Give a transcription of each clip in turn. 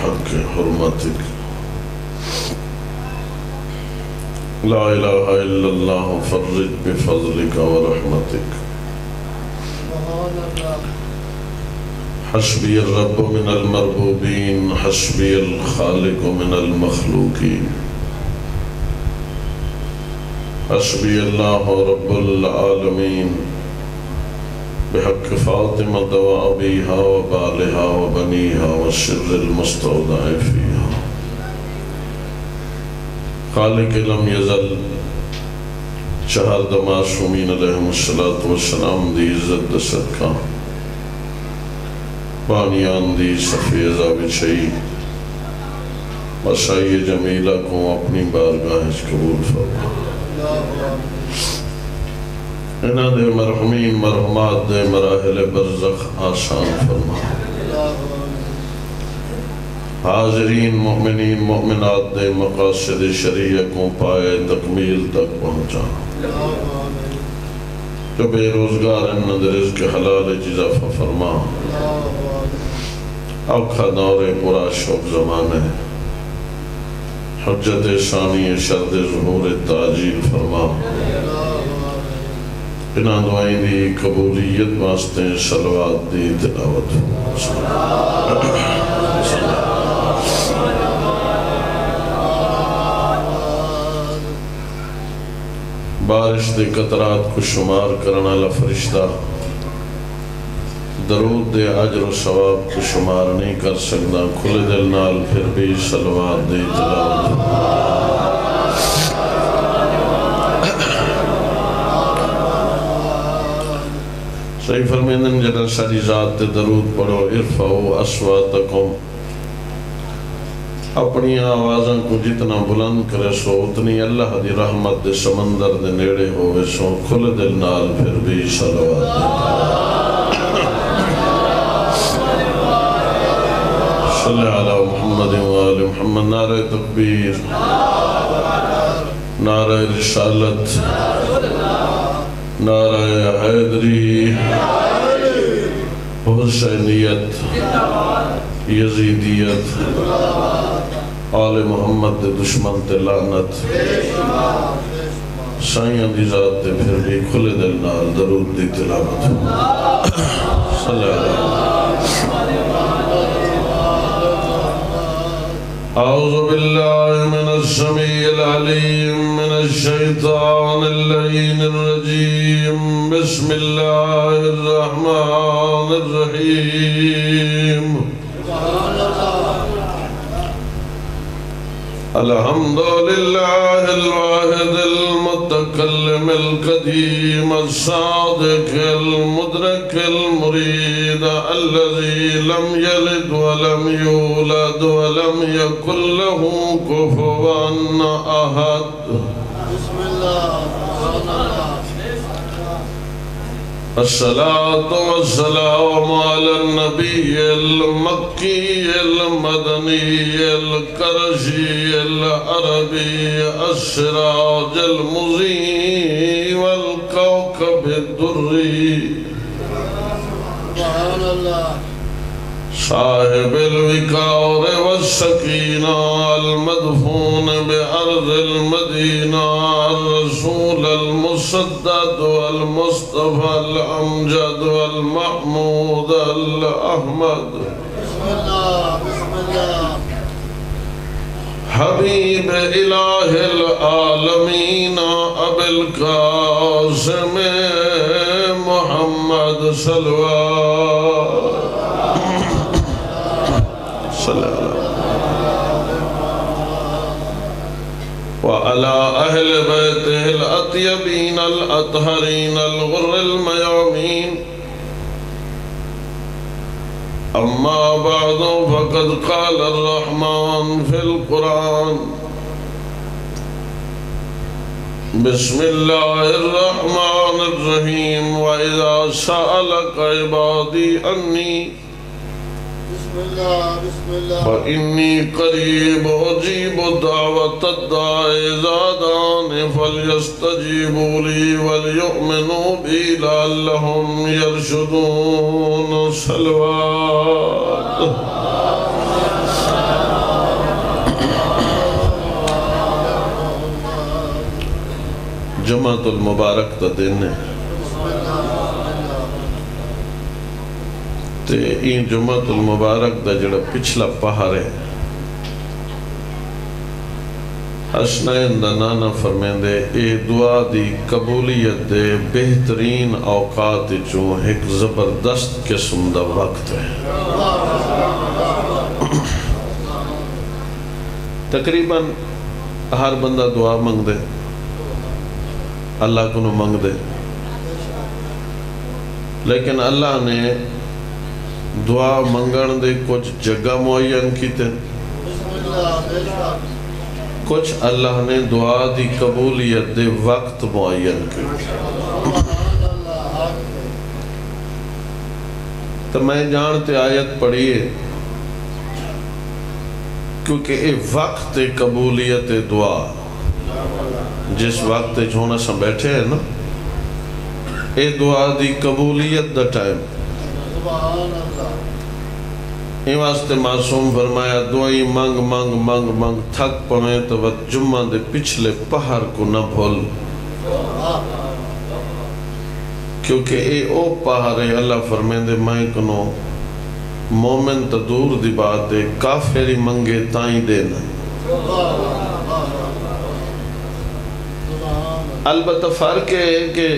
بحق حرمتك. لا إله إلا الله فرج بفضلك ورحمتك. حسبي الرب من المربوبين حسبي الخالق من المخلوقين. حسبي الله رب العالمين. بحق فاطمة وأبيها وبالها وبنيها والسر المستودع فيها. خالق لم يزل چہار دماشومین علیہ السلام دی عزت دستکا بانیان دی سفیزہ بچھئی مسائی جمیلہ کو اپنی بارگاہ قبول فرما. انہ دے مرحومین مرحومات دے مراحل برزخ آسان فرما۔ حاضرین، مؤمنین، مؤمنات دے مقاصد شریعہ کو پائے تکمیل تک پہنچا جو بے روزگار ان رزق حلال جزافہ فرما۔ اوکھا دور پورا شوق زمانے حجت ثانی شرد ظہور تاجیل فرما۔ بنا دعائیں دی قبولیت واسطے سلوات دی تلاوت۔ بارش دے قطرات کو شمار کرنا لفرشتہ درود دے عجر و ثواب کو شمار نہیں کر سکتا، کھلے دل نال پھر بھی سلوات دے تلاوت۔ صحیح فرمیندن جنر ساری ذات تے درود پڑھو، ارفعو اسواتکم اپنی آوازاں کو جتنا بلند کرے سو اتنی اللہ دی رحمت دے سمندر دے نیڑے ہوئے سو، کھل دل نال پھر بھی صلوات دے۔ صلی علی محمد و آل محمد، نعرہ تکبیر، نعرہ رسالت۔ نعرہ حیدری۔ حسینیت، یزیدیت، آل محمد دے دشمن تے لعنت۔ سائیاں دی ذات تے پھر بھی کھلے دل نال درود دی تلاوت۔ صلی اللہ علیہ وسلم۔ أعوذ بالله من السميع العليم من الشيطان اللعين الرجيم. بسم الله الرحمن الرحيم. الحمد لله الواحد المتكلم القديم الصادق المدرك المريد الذي لم يلد ولم يولد ولم يكن له كفوا أحد. بسم الله. الصلاة والسلام على النبي المكي المدني الكرشي العربي السراج المضيء والكوكب الدري. سبحان الله. صاحب الوقار والسكينة المدفون بأرض المدينة، الرسول المسدد والمصطفى الأمجد والمحمود الأحمد. بسم الله بسم الله حبيب إله العالمين أبي القاسم محمد صلوات. صلى الله وعلى أهل بيته الأطيبين الأطهرين الغر الميامين. أما بعد، فقد قال الرحمن في القرآن. بسم الله الرحمن الرحيم، وإذا سألك عبادي أني فإني قريب أجيب دعوة الداع إذا دعاني فليستجيبوا لي وليؤمنوا بي لعلهم يرشدون صلوات۔ جمعت المبارک تا تے این جمعۃ المبارک دا جڑا پچھلا پہر ہے۔ حسنین دا نانا فرمیندے اے دعا دی قبولیت دے بہترین اوقات چوں ایک زبردست قسم دا وقت ہے۔ تقریباً ہر بندہ دعا منگ دے اللہ کو منگ دے لیکن اللہ نے دعا منگن دے، کچھ جگہ معین کیتے۔ کچھ اللہ نے دعا دی قبولیت دے وقت معین کیتے۔ تو میں جانتے آیت پڑھیے کیونکہ اے وقت قبولیت دعا۔ جس وقت چھونا سا بیٹھے ہیں نا، اے دعا دی قبولیت دا ٹائم۔ این واسطے معصوم فرمایا، دعائی منگ منگ منگ منگ تھک پویں تو وقت جمعہ دے پچھلے پہر کو نہ بھول۔ کیونکہ اے او پہر ہے، اللہ فرمین دے میں کنو، مومن تا دور دی بات دے کافری منگے تائیں دینا۔ البتہ فرق ہے کہ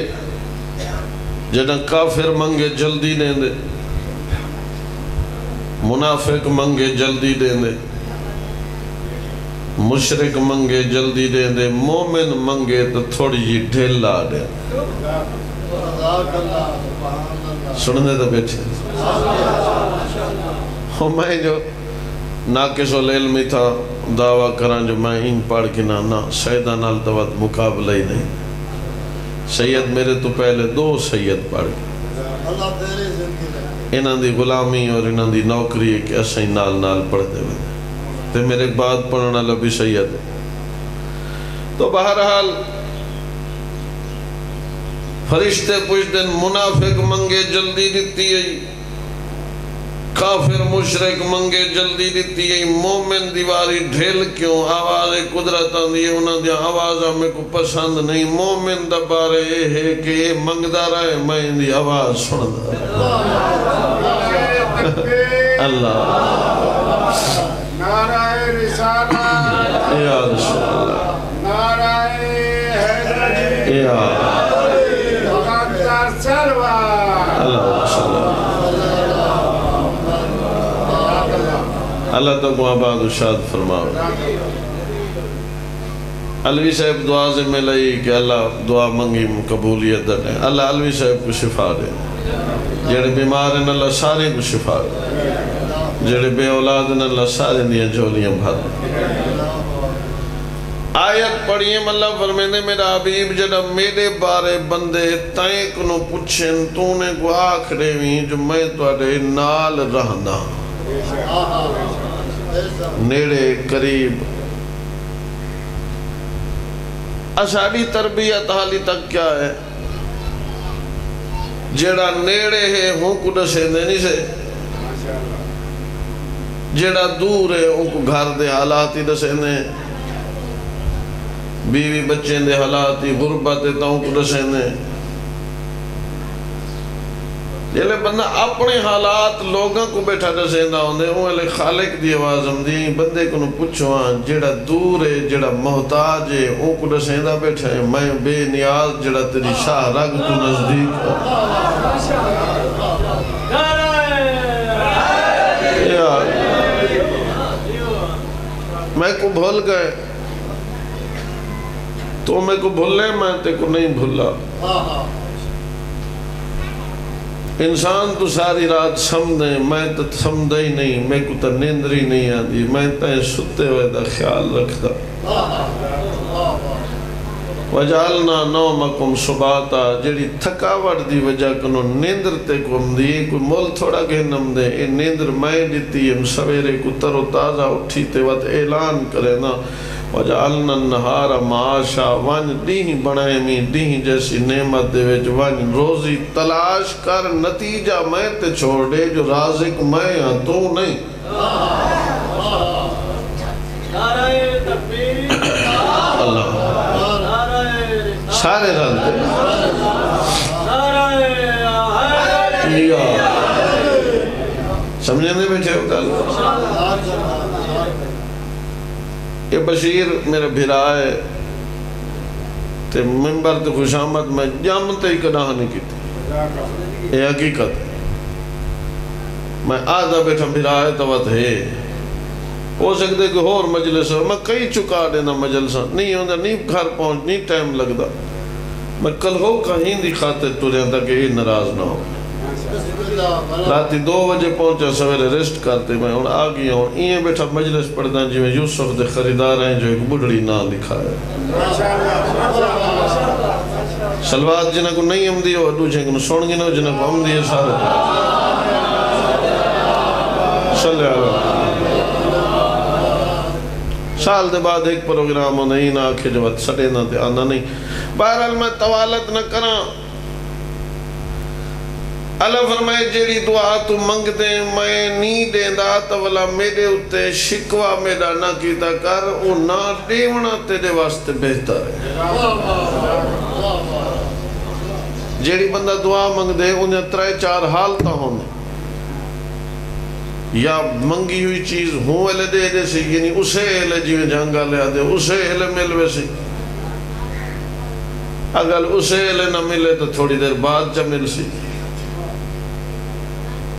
جنہ کافر منگے جلدی دیں دے منافق منگے جلدی دیں دے۔ مشرق منگے جلدی دیں دے۔ مومن منگے تو تھوڑی جی ڈھیلا دیں سننے تو بیٹھے۔ ہو میں جو ناکس العلمی تھا، دعویٰ کران جو میں ان پڑھ کے نہ نہ سیدہ نال توت مقابلہ ہی نہیں۔ سید میرے تو پہلے دو سید پڑھ گئے انہاں دی غلامی اور انہاں دی نوکری ہے کہ اسیں نال نال پڑھ دے ہوئے۔ تے میرے بعد پڑھنا لبی سید۔ تو بہرحال فرشتے پوچھ دن منافق منگے جلدی دیتی ہے۔ کافر مشرق منگے جلدی دیتی ہے مومن دیواری ڈھیل کیوں؟ آواز قدرت آندی ہے انہاں دیا آواز ہمیں کو پسند نہیں۔ مومن دبارے یہ ہے کہ یہ منگدہ رہے میں ان دی آواز سن دا اللہ۔ نعرہ رسالہ۔ یا رسول اللہ نعرہ حیدری یا اللہ اللہ اللہ تک کو آباد و شاد فرماؤ۔ علوی صاحب دعا سے میں لئی کہ اللہ دعا منگی قبولیت دے۔ اللہ علوی صاحب کو شفا دے۔ جڑے بیمار ہیں، اللہ سارے کو شفا دے۔ جڑے بے اولاد ہیں، اللہ سارے دیا جھولیاں بھر دے۔ آیت پڑھئے اللہ فرمینے میرا حبیب جڑا میرے بارے بندے تائیں کنو پوچھیں، تو نے کو آکھڑے ہوئی جو میں توڑے نال رہنا ہوں نیڑے قریب۔ اشاری تربیت حالی تک کیا ہے؟ جڑا نیڑے ہے، ہوں کو دسے دے نہیں سے۔ جڑا دور ہے ان کو گھر دے حالاتی دسے دے۔ بیوی بچے دے حالاتی غربت ہے تو ان کو دسے دے۔ جلے بندہ اپنے حالات لوگاں کو بیٹھا دسیندہ ہوندے وہ لے خالق دی آواز ہم بندے کو نو پوچھو جڑا دور ہے جڑا محتاج ہے وہ کو دسیندہ بیٹھا ہے، میں بے نیاز جڑا تیری شاہ رگ تو نزدیک ہاں۔ یار میں کو بھول گئے۔ تو میں کو بھولے، میں تے کو نہیں بھولا۔ انسان تو ساری رات سمدھے میں تو سمدھے ہی نہیں، میں کو تو نیندری نہیں آدھی میں تو ستے ہوئے دا خیال رکھتا۔ وجالنا نومکم سباتا جڑی تھکاوٹ دی وجہ کنو نیندر تے کو ہم دی کوئی مول تھوڑا گھنم دے اے نیندر میں دیتی، ہم سویرے کو تر و تازہ اٹھی تے وقت اعلان کرے نا۔ وجعلنا النهار معاشا، ون دیں بنائیں دیں جیسی نعمت دے وچ ون روزی تلاش کر، نتیجہ میں تے چھوڑ دے، جو رازق میں ہاں تو نہیں۔ اللہ۔ سارے رل دے۔ سمجھنے بیٹھے ہو گل؟ یہ بشیر میرے بھرا ہے تے ممبر تے خوش آمد، میں جم تے ہی کدا نہیں کی یہ حقیقت ہے میں آدھا بیٹھا بھرا ہے تو ہے۔ ہو سکتے کہ اور مجلس ہو، میں کئی چکا دینا مجلس نہیں ہوندہ نہیں گھر پہنچ، نہیں ٹائم لگتا میں کل ہو کہیں دی خاطر ٹوریا تھا کہ یہ ناراض نہ ہو۔ راتی دو بجے پہنچا سویرے ریسٹ کرتے میں ہوں، آ گیا ہوں۔ یہ بیٹھا مجلس پڑھتا جی میں یوسف دے خریدار ہیں، جو ایک بڑھڑی نہ لکھا ہے سلوات جنہ کو نہیں ہم دیو اڈو چھے کو سن گی نو جنہ کو ہم دیئے سارے۔ صلی اللہ سال دے بعد ایک پروگرام ہو نہیں نہ آکھے جو سڑے نہ تے آنا نہیں۔ بہرحال میں توالت نہ کرا اللہ فرمائے، جیڑی دعا تو منگ دے میں نی دیں دا تولا میرے اتے شکوا میرا نہ کیتا کر، او نہ دیونا تیرے واسطے بہتر ہے۔ جیڑی بندہ دعا منگ دے انہیں ترے چار حالتا ہونے یا منگی ہوئی چیز ہوں ایلے دے دے سی یعنی اسے ایلے جیویں جانگا لے آدے اسے ایلے ملوے سی۔ اگر اسے ایلے نہ ملے تو تھوڑی دیر بعد جا مل سی۔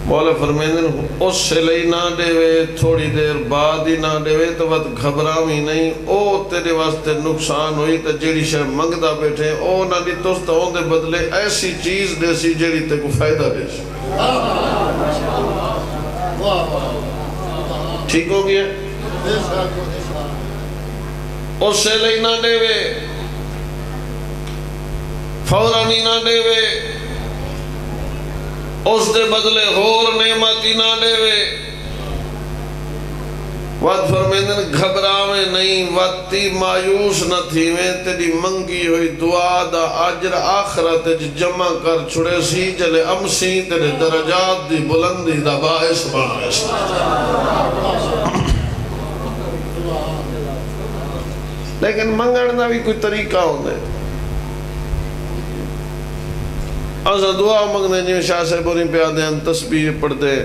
مولا فرمیندن اس سے لئی نہ دے وے تھوڑی دیر بعد ہی نہ دے وے تو وقت گھبراؤں ہی نہیں۔ او تیرے واسطے نقصان ہوئی تو جیڑی شے منگدہ بیٹھے، او نہ دی توست ہوں دے بدلے ایسی چیز دے سی جیڑی تے کو فائدہ دے سی۔ ٹھیک ہو گیا؟ اس سے لئی نہ دے وے فورانی نہ دے وے اس دے بدلے غور نعمتی نہ دے وے وقت فرمیندن گھبراویں نہیں وقتی مایوس نہ تھی میں تیری منگی ہوئی دعا دا عجر آخرت جمع کر چھڑے سی، جلے امسی تیرے درجات دی بلندی دا باعث باعث لیکن منگن دا بھی کوئی طریقہ ہوندے۔ آسا دعا منگنے جو جی شاہ سے بوریں پہ آدھے ہیں تسبیح پڑھ دے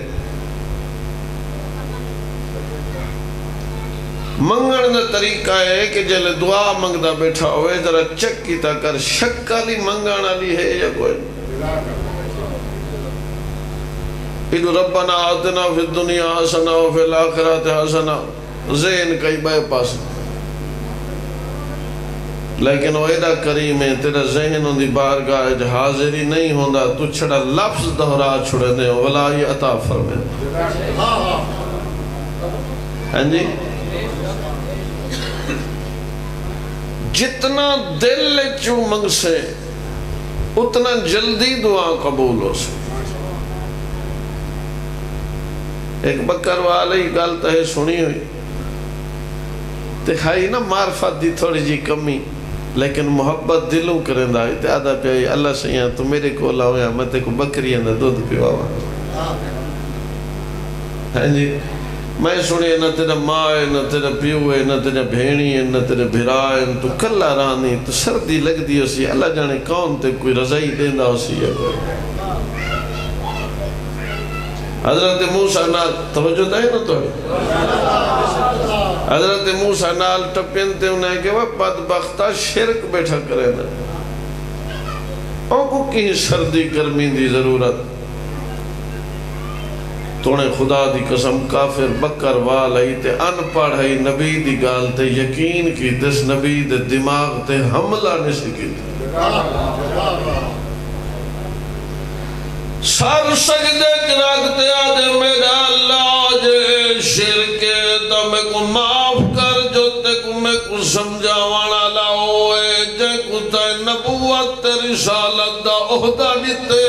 منگن دا طریقہ ہے کہ جلے دعا منگدہ بیٹھا ہوئے، ذرا چک کی تا کر شکالی منگان علی ہے یا کوئی؟ ایدو ربنا آتنا فی الدنیا حسنا و فی الاخرات حسنا ذہن کئی بے پاس لیکن وہ ایڈا کریم ہے تیرا ذہن ہوں دی بارگاہ جو حاضر ہی نہیں ہوندہ تو چھڑا لفظ دہرا چھڑے دے۔ ولا یہ عطا فرمے ہاں جی؟ جتنا دل چو منگ سے اتنا جلدی دعا قبول ہو سے ایک بکر والی گالتا ہے سنی ہوئی۔ دکھائی نا، معرفت دی تھوڑی جی کمی۔ لیکن محبت دلوں کریں دا تے آدھا پہ اللہ سے تو میرے کو لاؤیا میں تے کو بکری اندر دودھ پیوا ہاں جی؟ میں سنے نہ تیرا ماں ہے، نہ تیرا پیو ہے، نہ تیرا بھینی ہے، نہ تیرا بھرا ہے، تو کلا رانی تو سردی لگ دی اسی اللہ جانے کون تے کوئی رضائی دیندہ اسی ہے حضرت موسیٰ نال توجہ دائے نا تو حضرت موسیٰ نال ٹپین تے انہیں کہ وہ بدبختہ شرک بیٹھا کرے نا او کو کہیں سردی گرمی دی ضرورت؟ تونے خدا دی قسم کافر بکر والائی تے ان پڑھائی نبی دی گال تے یقین کی دس نبی دے دماغ تے حملہ نسی کی سر سجدے چراغتے آدھے میرا اللہ جے شرک تا میں کو معاف کر جو تے کو میں کو سمجھاوانا لاؤے جے کو تے نبوت تے رسالت دا عہدہ دیتے۔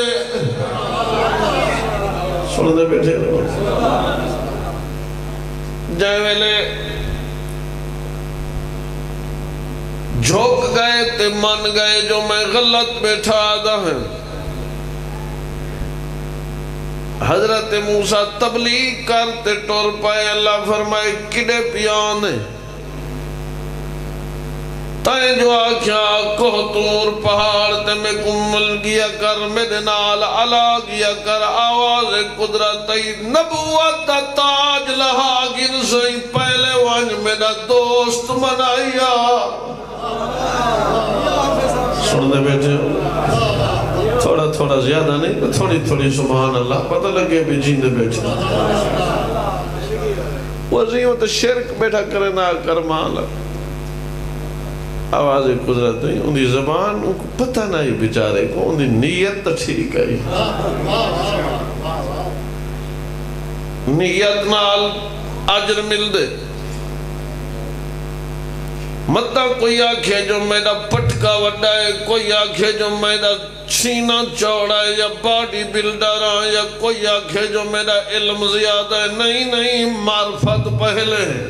سن دے بیٹھے۔ جائے ویلے جھوک گئے تے من گئے جو میں غلط بیٹھا آدھا ہے۔ حضرت موسیٰ تبلیغ کرتے ٹور پائے، اللہ فرمائے کڑے پیانے تائیں جو آکھیا، کوہ تور پہاڑ تے میں کمل گیا کر، میرے نال علا گیا کر، آواز قدرت نبوت دا تاج لہا گر سئی پہلے وانج میرا دوست منائیا سن دے بیٹھے۔ تھوڑا تھوڑا زیادہ نہیں تھوڑی تھوڑی، سبحان اللہ، پتہ لگے بھی جیندے بیٹھے وزیوں تو شرک بیٹھا کرے نہ کر آواز قدرت نہیں ان دی زبان ان کو پتہ نہیں بیچارے کو، ان دی نیت تو ٹھیک ہے۔ نیت نال عجر مل دے۔ مطا کوئی آنکھے جو میرا پٹکا وڈا ہے کوئی آنکھے جو میرا سینہ چوڑا ہے یا باڈی بلڈر ہے یا کوئی آنکھے جو میرا علم زیادہ ہے۔ نہیں نہیں معرفت پہلے ہے۔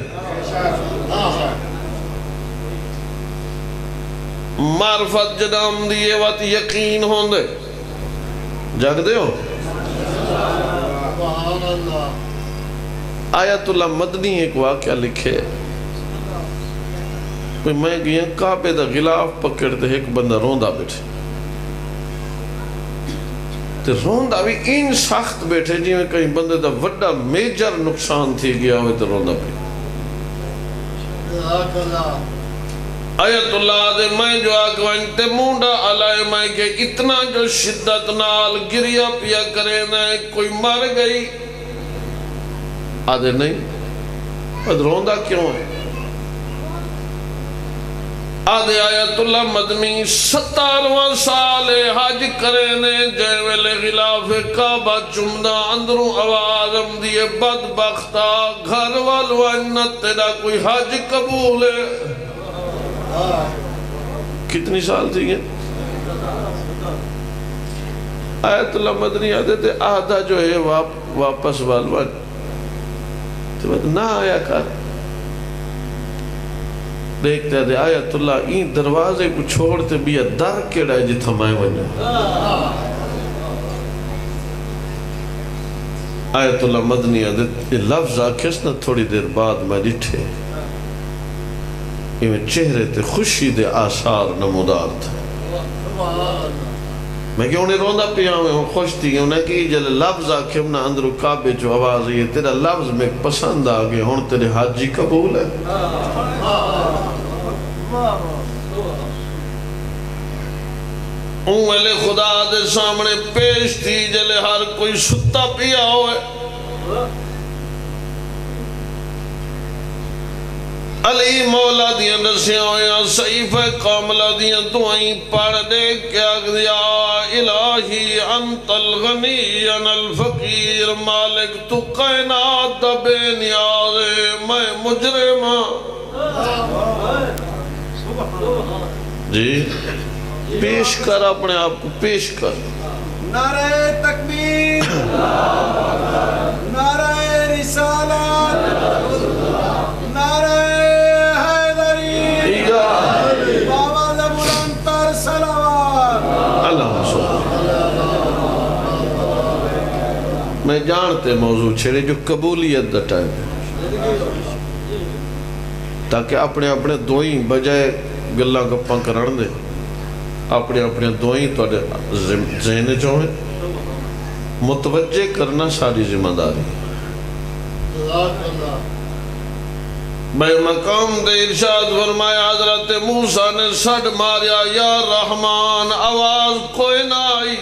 معرفت جنام دیئے وقت یقین ہوں دے جاگ دے ہو آیت اللہ مدنی ایک واقعہ لکھے۔ کوئی میں گیا کعبے دا غلاف پکڑ دے ایک بندہ روندہ بیٹھے۔ تے روندہ بھی این سخت بیٹھے جی میں کہیں بندے دا وڈا میجر نقصان تھی گیا ہوئے تے روندہ بھی آیت اللہ دے میں جو آگوان تے مونڈا علائے میں کہ اتنا جو شدت نال گریا پیا کرے نہ کوئی مر گئی۔ آدھے نہیں اد روندہ کیوں ہے؟ آدھے آیت اللہ مدنی ستارواں سال حج کرے نے جے ویلے غلاف کعبہ چمدہ اندروں آواز ہم دیئے بدبختہ گھر والو انت تیرا کوئی حج قبول ہے کتنی سال تھی گئے آیت اللہ مدنی آدھے تھے آدھا جو ہے واپ واپس والوان تو نہ آیا کر دیکھتے تھے آیت اللہ این دروازے کو چھوڑتے بھی در کیڑا ہے جتھا میں وجہ آیت اللہ مدنی آدھے یہ لفظ آکھس نہ تھوڑی دیر بعد میں ڈٹھے یہ چہرے تے خوشی دے آثار نمودار تھے۔ میں کہ انہیں روندہ پیا ہوئے ہوں، خوش تھی انہیں کہ جل لفظ آکھے انہیں اندرو کعبے جو آواز ہے تیرا لفظ میں پسند آگے ہون تیرے حاجی قبول ہے۔ اون خدا دے سامنے پیش تھی جلے ہر کوئی ستا پیا ہوئے علی مولا دیاں نسیاں ہویا سعیف کاملہ دیاں دعائیں پڑھ دے کیا دیا الہی انت الغنی ان الفقیر مالک تو کائنات دا بے نیازے میں مجرم جی؟ پیش کر اپنے آپ کو پیش کر۔ نعرہ تکبیر نعرہ رسالت نعرہ حیدری بابا زبولان تر سلوات اللہ میں جانتے موضوع چھڑے جو قبولیت دا ٹائم ہے۔ تاکہ اپنے اپنے دوئیں بجائے گلہ گپاں کرن دے۔ اپنے اپنے دوئیں تو ذہن جو ہیں متوجہ کرنا ساری ذمہ داری۔ بے مقام دے ارشاد فرمایا، حضرت موسیٰ نے سڑ ماریا، یا رحمان، آواز کوئی نہ آئی۔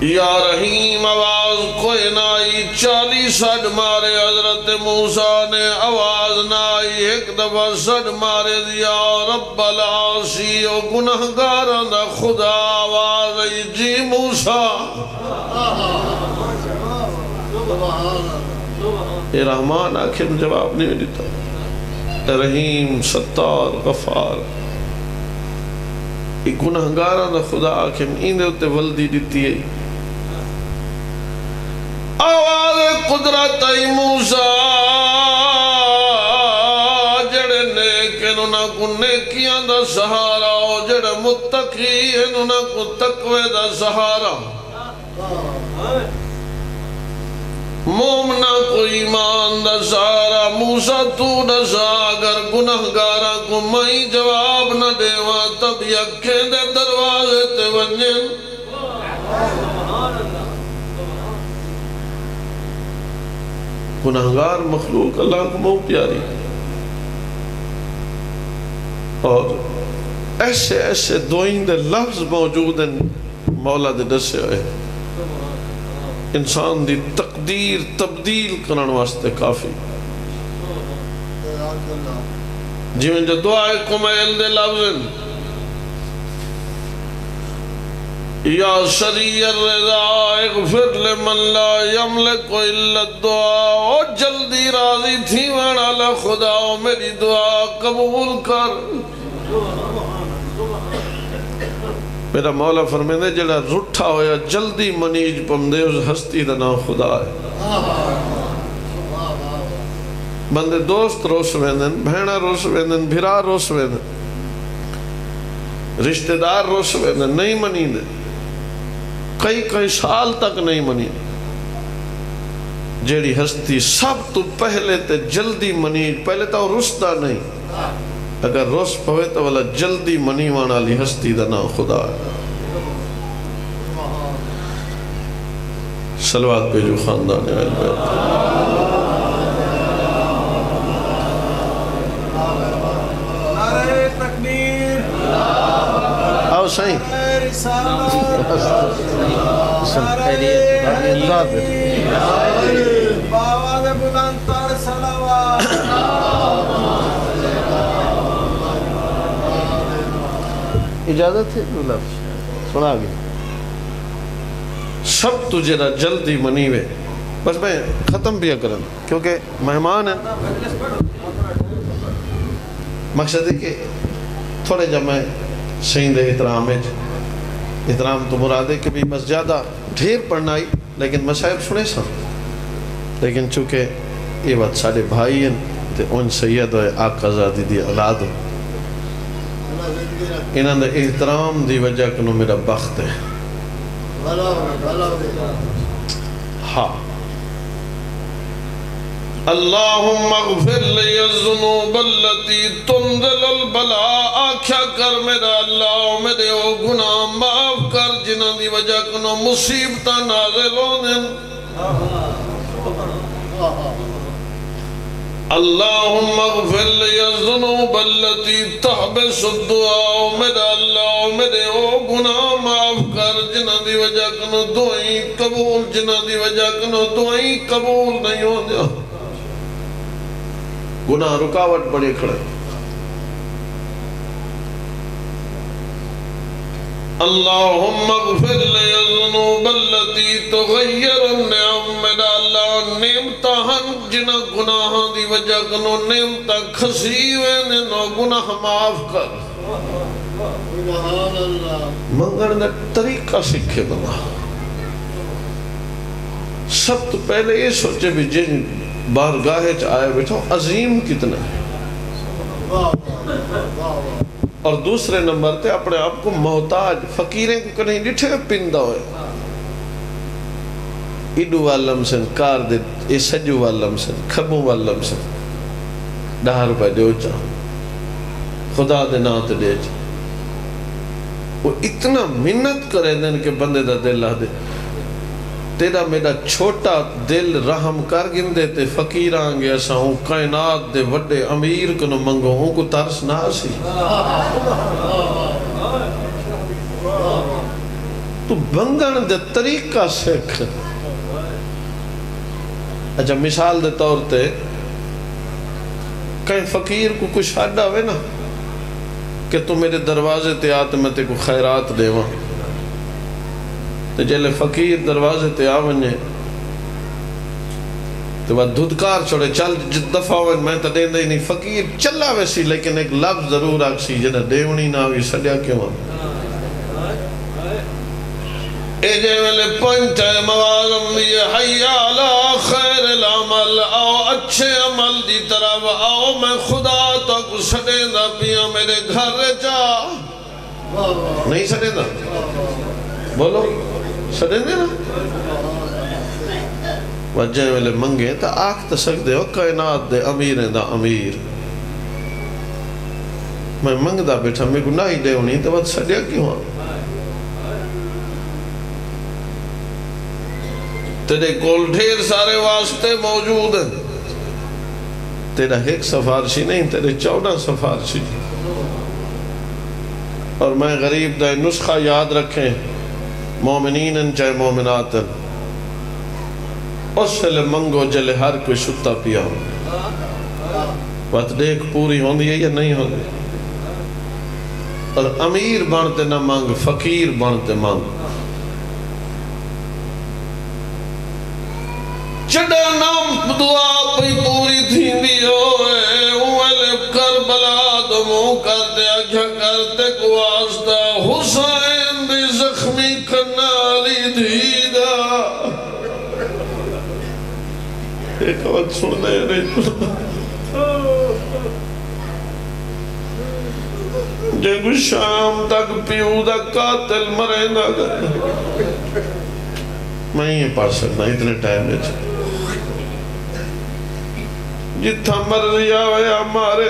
یا رحیم آواز کوئی نہ آئی چالی سڑ مارے حضرت موسیٰ نے آواز نہ آئی ایک دفعہ سڑ مارے دیا رب العاصی و گنہگاران دا خدا، آواز آئی جی موسیٰ۔ سبحان اللہ یہ رحمان آخر جواب نہیں دیتا۔ رحیم، ستار، غفار۔ یہ گنہگاران دا خدا آخر این دے اتے ولدی دیتی ہے۔ آواز قدرت ای موسیٰ، جڑے نیک انہوں کو نیکیاں دا سہارا ہو جڑے متقی انہوں کو تقوی دا سہارا۔ مومنا کو ایمان دا سہارا، موسیٰ تو نشا اگر گناہگارہ کو میں جواب نہ دیوا تب یکھے دے دروازے تے ونجن۔ گناہگار مخلوق اللہ کو بہت پیاری اور ایسے ایسے دوئندے لفظ موجود ہیں، مولا دے دسے ہوئے۔ انسان دی تقدیر، تبدیل کرن واسطے کافی۔ جی میں جو دعائے کمیل دے لفظ ہیں۔ یا سری الرضا، اغفر لمن لا یملک الا الدعا او جلدی راضی تھی وانا لہ خدا، او میری دعا قبول کر۔ میرا مولا فرمیندے جڑا رٹھا ہویا، جلدی منیج پمدے، اس ہستی دا نام خدا ہے۔ بندے دوست روس ویندن بھینا روس ویندن بھرا روس ویندن، رشتہ دار روس ویندن، نہیں منیندے کئی کئی سال تک نہیں منی۔ جیڑی ہستی سب تو پہلے تے جلدی منی پہلے تو رستا نہیں۔ اگر رس پوے تو والا جلدی منی وانا لی ہستی دا نام خدا۔ ہے سلوات پہ جو خاندان ہے آؤ سائیں۔ نعرہ رسالت بلند تر اجازت ہے دو لفظ۔ سنا گیا سب تجھے نہ جلدی منی وے بس میں ختم بھی کرن کیونکہ مہمان ہیں۔ مقصد ہے کہ تھوڑے جب میں سین دے احترام ہے احترام تو مراد ہے کہ بھی بس زیادہ ڈھیر پڑھنا ہی لیکن مسائب سنے سا لیکن چونکہ یہ بات سارے بھائی ہیں، تے ان سید ہوئے آقا زادی دی اولاد ہو انہاں دے احترام دی وجہ کنو میرا بخت ہے۔ ہاں۔ اللہم اغفر لی الذنوب اللتی تنزل البلاء. آکھیا کر میرا اللہ میرے او گناہ معاف کر جنہ دی وجہ کنو مصیبتہ نازل ہونے اللہم اغفر لی الذنوب اللتی تحبس الدعا میرا اللہ میرے او گناہ معاف کر جنہ دی وجہ کنو دعائیں قبول جنہ دی وجہ کنو دعائیں قبول نہیں ہو دیا گناہ رکاوٹ بڑے کھڑے۔ اللہم اغفر لی الذنوب اللتی تغیر النعم میرا اللہ نعمتہ ہن جنہ گناہ دی وجہ کنو نعمتہ کھسی وینے نو گناہ معاف کر۔ منگن دا طریقہ سکھے بنا۔ سب تو پہلے یہ سوچے بھی جن بارگاہ آئے بیٹھو، عظیم کتنا ہے۔ اور دوسرے نمبر تے اپنے آپ کو محتاج، فقیریں کو کنہیں ڈٹھے پندہ ہوئے۔ ایڈو والم سن، کار دے، اے سجو والم سن، کھبو والم سن۔ ڈہا روپے دیو چا خدا دے نات دے چا۔ وہ اتنا منت کرے دن کہ بندے دا دل لہ دے۔ تیرا میرا چھوٹا دل رحم کر گن دیتے فقیر آنگے ایسا ہوں کائنات دے وڈے امیر کنو منگو ہوں، کو ترس نہ سی۔ تو بنگن دے طریقہ سکھ۔ اچھا مثال دے طور تے کہیں فقیر کو کچھ ہڈا ہوئے نا کہ تو میرے دروازے تے آتے میں تے کو خیرات دے وہاں تو جلے فقیر دروازے تے آونجے تو وہ دھدکار چھوڑے، چل جت دفعہ ہوئے، میں تا دیں دیں نہیں، فقیر چلا ویسی لیکن ایک لفظ ضرور آکسی جنہ دیونی نہ ہوئی سڑیا کیوں اے جے ملے پنچہ موازم دیئے حیاء علا خیر العمل، آؤ اچھے عمل دی طرف، آؤ میں خدا تک سڑے دا پیا میرے گھر جا۔ نہیں سڑے دا بولو۔ سڑے وجہ ویلے منگے تا آکھ تا سکتے ہو کائنات دے امیر دا امیر۔ میں منگ دا بیٹھا میں کو ہی دے ہونی، تو بات سڑیا کیوں؟ ہاں تیرے کول ڈھیر سارے واسطے موجود ہیں۔ تیرا ایک سفارشی نہیں، تیرے چودہ سفارشی۔ اور میں غریب دا نسخہ یاد رکھیں۔ مومنین چاہے مومنات اس سے لے منگو جلے ہر کوئی شتا پیا ہو بات دیکھ پوری ہوندی ہے یا نہیں ہوندی۔ اور امیر بنتے نہ مانگ فقیر بنتے مانگ چڑا نام دعا پی پوری تھی دی ہوئے اوہلے کربلا دمو کرتے اکھا کرتے کو آستا حسین۔ زخمی کنالی دیدہ۔ ایک وقت سننے رہی۔ جنگو شام تک پیو دا قاتل مرے نہ گئے۔ میں یہ پڑھ سکتا اتنے ٹائم میں۔ چھے جتھا مر مرضی آوے ہمارے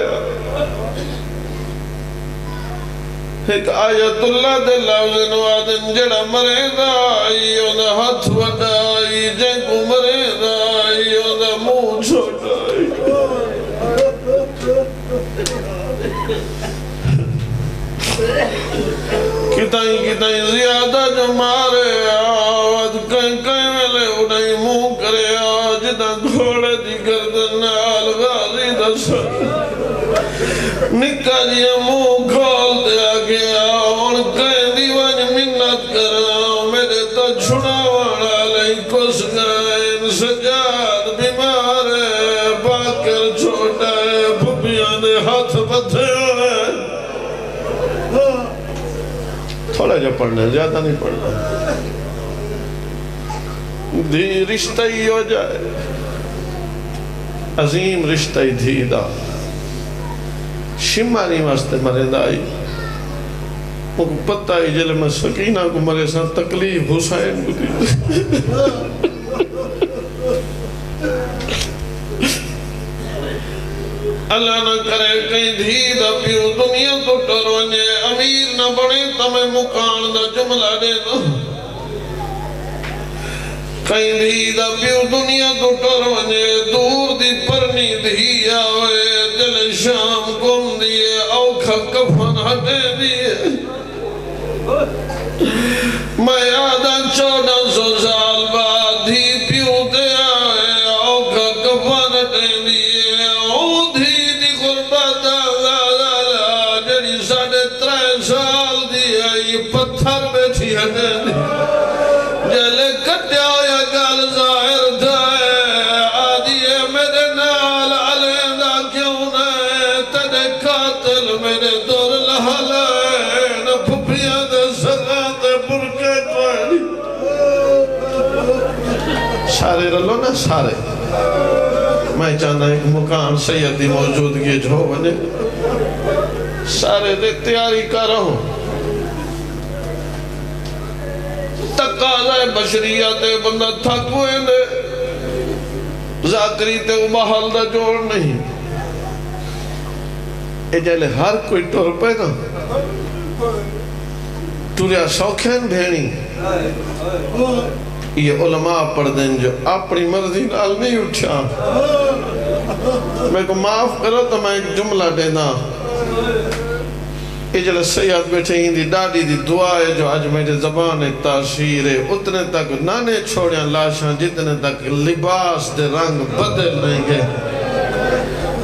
ایک آیت اللہ دے لفظ نوادن جڑا مرے دا آئی اونا ہاتھ وڈا آئی جنگو مرے دا آئی اونا مو چھوٹا آئی کتائیں کتائیں زیادہ جو مارے آواد کہیں کہیں ملے انہیں مو کرے، آج دا گھوڑے دی گردن نال غازی دا سر۔ نکا جی مو کھول دے آگیا اور کہیں دیوان منت کرا میرے تا چھڑا وانا لئی کس گائن سجاد بیمار ہے باکر چھوٹا ہے بھبیاں دے ہاتھ بتھے ہوئے تھوڑا جا پڑھنا زیادہ نہیں پڑھنا دی رشتہ ہی ہو جائے عظیم رشتہ ہی دھی دا شمانی واسطے مرے دائی وہ کو پتہ ہی جلے میں سکینہ کو مرے سا تکلیف حسین کو دی اللہ نہ کرے کہیں دھی دا پیو دنیا تو ٹرونجے امیر نہ بڑے تمہیں مکان دا جملہ دے دو کہیں دھی دا پیو دنیا تو ٹر ٹرونجے دور دی پرنی دھی آوے دل شام گم دیے اوکھا کفن ہٹے دیے میں آدھا چودہ سو سال بعد سارے۔ میں چاہنا ایک مکان سیدی موجودگی جو بنے۔ سارے دے تیاری کر رہا ہوں۔ تقاضہ بشریت بندہ تھک ہوئے دے۔ ذاکری تے محل دا جوڑ نہیں۔ اے جلے ہر کوئی ٹور پہ نا ٹوریا سوکھین بھینی۔ یہ علماء پڑھ دیں جو اپنی مرضی نال نہیں اٹھا میں کو معاف کرو تو میں ایک جملہ دینا۔ اجل سیاد بیٹھے ہی دی ڈاڈی دی دعا ہے جو آج میرے زبان تاثیر ہے۔ اتنے تک نانے چھوڑیاں لاشاں، جتنے تک لباس دے رنگ بدل نہیں گئے۔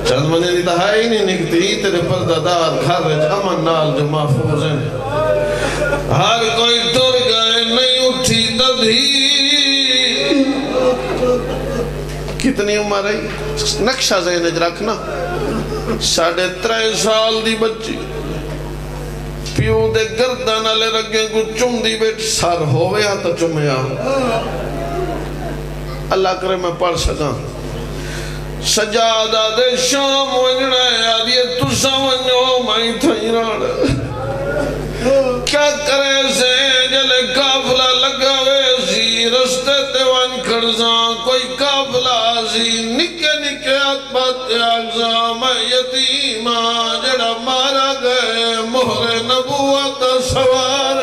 چند منے دی دہائی نہیں نکتی تیرے پردادار گھر رج امن نال جو محفوظ ہیں۔ ہر کوئی تر گئے، نہیں اٹھی۔ تدھی کتنی عمر ہے؟ نقشہ ذہن رکھنا ساڑھے ترائے سال دی بچی۔ پیو دے گردن آلے رگیں کو چم دی بیٹ سار ہویا ہاں تو چمیا ہاں۔ اللہ کرے میں پڑھ سکا سجادہ دے شام ونجنا ہے آدھیے تو سمجھو میں تھائی راڑ کیا کرے سے جلے کافلہ لگا ہوئے سی، رستے تیوان کرزاں کوئی کافلہ سی۔ نکے نکے اکبت اگزاں میں یتیمہ جڑا مارا گئے۔ مہر نبوت سوار۔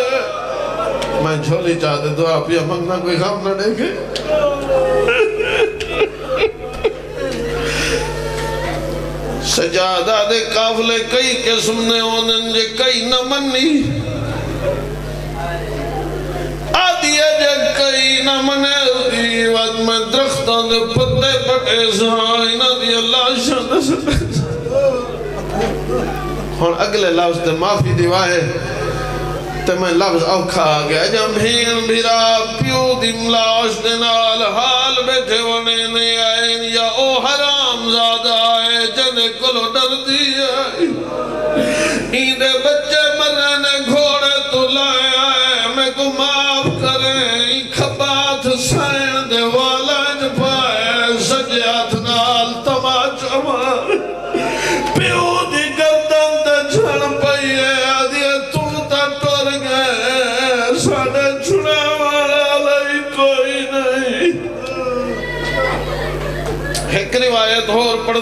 میں جھولی چاہتے تو آپ یہ منگنا، کوئی کام نہ دیکھے سجادہ دے قافلے کئی قسم نے ہونن جے کئی نہ منی۔ آدھی ہے جے کئی نہ منے دی۔ میں درختان دے پتے پٹے سہائی نہ دی اللہ شاندہ سے ہون اگلے لفظ دے معافی دیوائے تے میں لفظ اوکھا گیا جم بھین بھیرا پیو دی ملاش دنال حال بیٹھے ونے نے آئین، یا او حرام زادہ آئے جنے کلو ڈر دی آئی ایندے بچے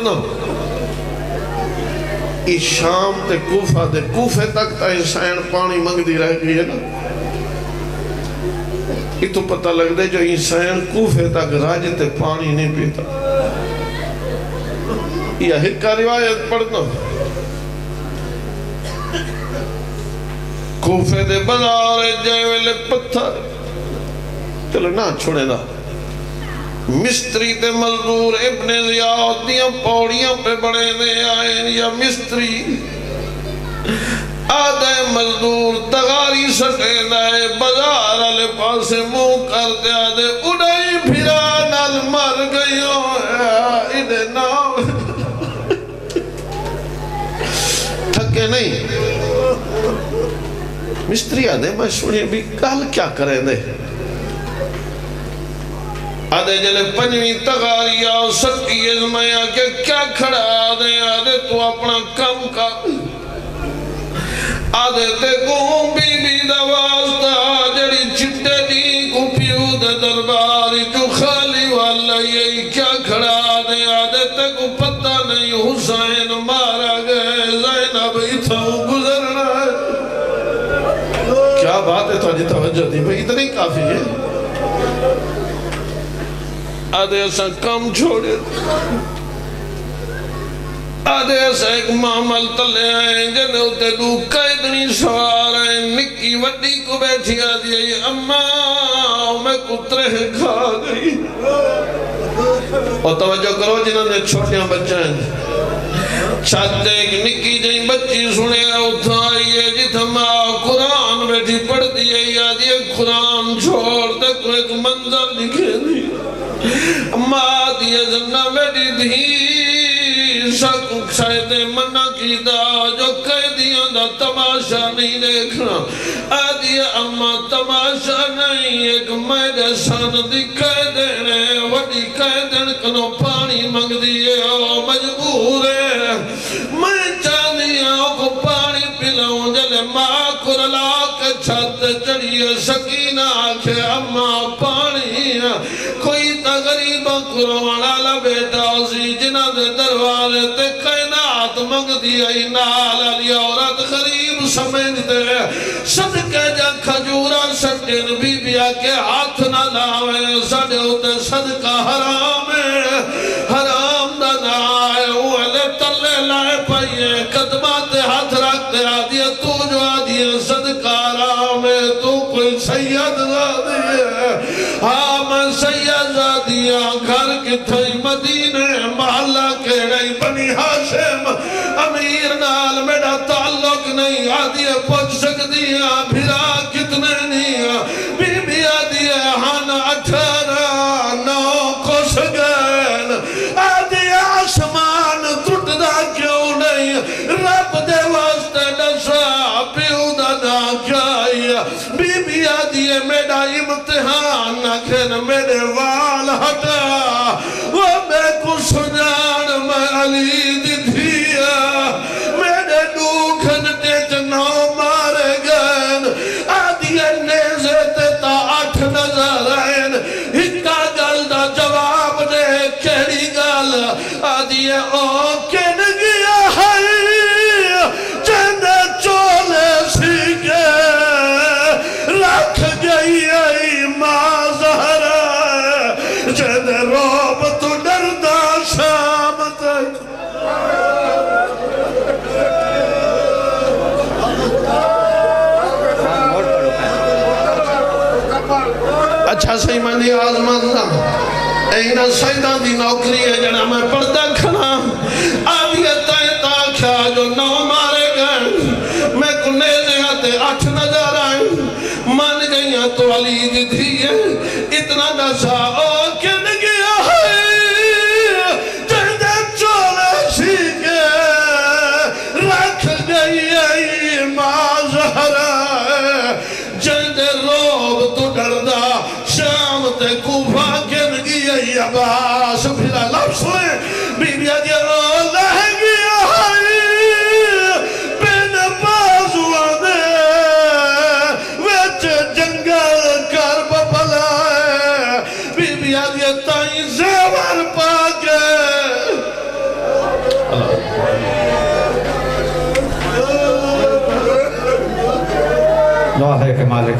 اور پڑھنا شام تے کوفہ دے کوفے تک تا انسان پانی منگ دی رہ گئی ہے نا۔ یہ تو پتہ لگ دے جو انسان کوفے تک راج تے پانی نہیں پیتا۔ یہ ہکا روایت پڑھنا۔ کوفے دے بازار جائے ویلے پتھر۔ چلو نہ چھوڑے دا مستری تے مزدور ابن زیاد دیاں پوڑیاں پہ بڑے دے آئیں یا مستری۔ آدھے مزدور تغاری سٹے دائے بازار والے پاسے منہ کر دیا دے اڑائی پھرا نال مر گئیوں انہیں نام۔ تھکے نہیں۔ مستری آدھے، میں سنی بھی کل کیا کریں دے۔ آدھے جلے پنجویں تغاری آؤ سکی ازمایا کہ کیا کھڑا آدھے آدھے تو اپنا کم کر۔ آدھے تے گوں بی بی دا واسطہ، جڑی چٹے دی کو پیو دے درباری جو خالی والا یہی کیا کھڑا آدھے آدھے تے کو پتہ نہیں حسین مارا گئے، زینب اتھا گزرنا ہے۔ کیا بات ہے تھوڑی توجہ دی؟ بھئی اتنی کافی ہے۔ آدھے ایسا کم چھوڑے۔ آدھے ایسا ایک معامل تلے آئیں جنہیں ہوتے دو قیدنی سوار آئیں نکی وڈی کو بیٹھی آدھی ہے اممہ میں کترے کھا گئی۔ اور توجہ کرو جنہوں نے چھوٹیاں بچہ ہیں۔ چھاتے ایک نکی جائیں بچی سنے شاید منع کی دا جو قیدیاں دا تماشا نہیں دیکھنا آدھی اما تماشا نہیں ایک میرے سان دی قیدنے وڈی قیدن کنو پانی منگ دیئے او مجبور ہے میں چاندیاں کو پانی پلاؤں جلے ماں کرلا کے چھت چڑیے سکینہ آکھے اما پانی کائنات منگ نال علی عورت غریب سمجھتے صدقے جا کھجورا سٹن بی بیا کے ہاتھ نہ لاوے۔ سڑے ہوتے صدقہ حرام ہے۔ حرام دا نہ آئے ہوئے لے تلے لائے پائیے قدمات ہاتھ رکھ دے آدھیا تو جو آدھیا صدقہ حرام ہے۔ تو کوئی سید زادی ہے۔ ہاں میں سید زادیاں گھر کی تھئی مدینے سہی میں نیاز اینا سیدہ دی نوکری ہے جڑا میں پردہ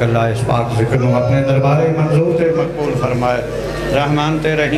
اللہ اس پاک ذکر اپنے دربار منظور مقبول فرمائے۔ رحمان تے رحیم۔